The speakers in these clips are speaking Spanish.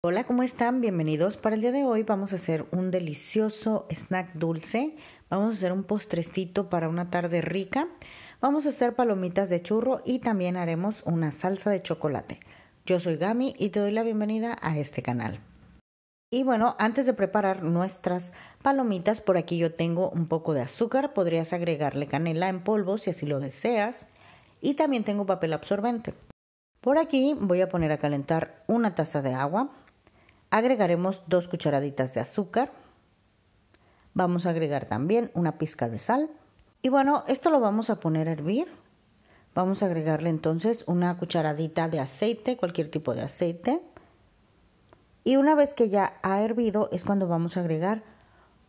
Hola, ¿cómo están? Bienvenidos. Para el día de hoy vamos a hacer un delicioso snack dulce. Vamos a hacer un postrecito para una tarde rica. Vamos a hacer palomitas de churro y también haremos una salsa de chocolate. Yo soy Gami y te doy la bienvenida a este canal. Y bueno, antes de preparar nuestras palomitas, por aquí yo tengo un poco de azúcar. Podrías agregarle canela en polvo si así lo deseas. Y también tengo papel absorbente. Por aquí voy a poner a calentar una taza de agua. Agregaremos dos cucharaditas de azúcar. Vamos a agregar también una pizca de sal. Y bueno, esto lo vamos a poner a hervir. Vamos a agregarle entonces una cucharadita de aceite, cualquier tipo de aceite. Y una vez que ya ha hervido es cuando vamos a agregar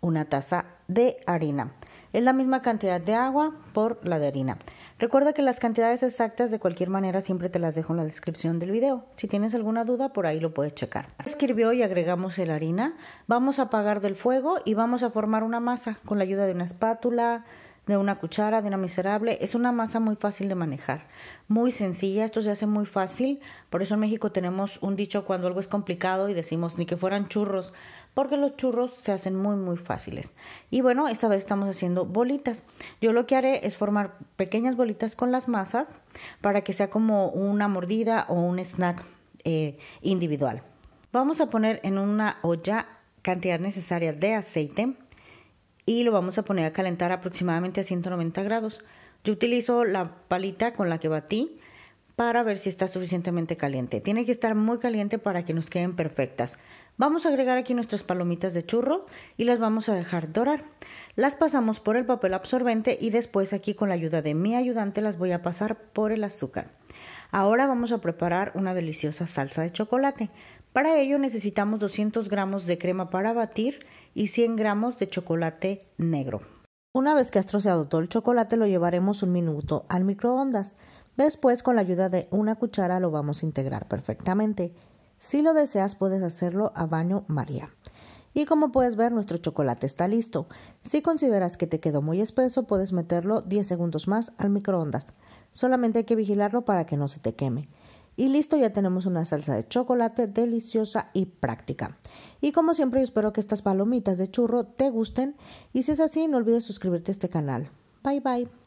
una taza de harina. Es la misma cantidad de agua por la de harina. Recuerda que las cantidades exactas de cualquier manera siempre te las dejo en la descripción del video. Si tienes alguna duda, por ahí lo puedes checar. Escribió y agregamos la harina. Vamos a apagar del fuego y vamos a formar una masa con la ayuda de una espátula, de una cuchara, de una miserable. Es una masa muy fácil de manejar, muy sencilla. Esto se hace muy fácil. Por eso en México tenemos un dicho cuando algo es complicado y decimos ni que fueran churros porque los churros se hacen muy muy fáciles. Y bueno, esta vez estamos haciendo bolitas. Yo lo que haré es formar pequeñas bolitas con las masas para que sea como una mordida o un snack eh, individual. Vamos a poner en una olla cantidad necesaria de aceite y lo vamos a poner a calentar aproximadamente a 190 grados. Yo utilizo la palita con la que batí para ver si está suficientemente caliente. Tiene que estar muy caliente para que nos queden perfectas. Vamos a agregar aquí nuestras palomitas de churro y las vamos a dejar dorar. Las pasamos por el papel absorbente y después aquí con la ayuda de mi ayudante las voy a pasar por el azúcar. Ahora vamos a preparar una deliciosa salsa de chocolate. Para ello necesitamos 200 gramos de crema para batir y 100 gramos de chocolate negro. Una vez que has troceado todo el chocolate lo llevaremos un minuto al microondas. Después, con la ayuda de una cuchara, lo vamos a integrar perfectamente. Si lo deseas, puedes hacerlo a baño María. Y como puedes ver, nuestro chocolate está listo. Si consideras que te quedó muy espeso, puedes meterlo 10 segundos más al microondas. Solamente hay que vigilarlo para que no se te queme. Y listo, ya tenemos una salsa de chocolate deliciosa y práctica. Y como siempre, yo espero que estas palomitas de churro te gusten. Y si es así, no olvides suscribirte a este canal. Bye bye.